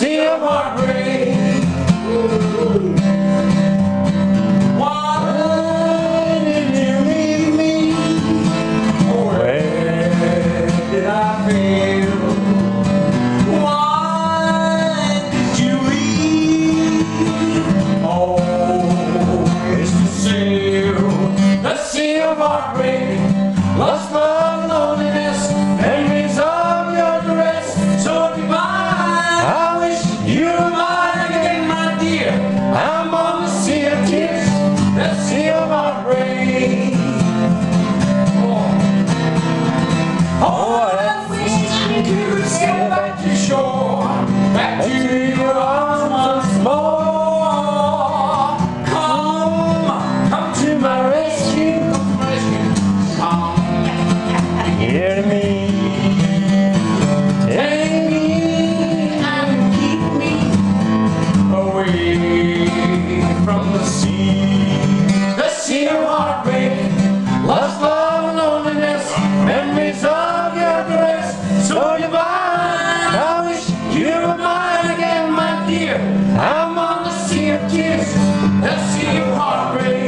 sea of. Why did you leave me? Where did I fail? Why did you leave? The the sea of our brain. from the sea. The sea of heartbreak, lost love, loneliness, memories of your dress, so divine. I wish you were mine again, my dear. I'm on the sea of tears, the sea of heartbreak.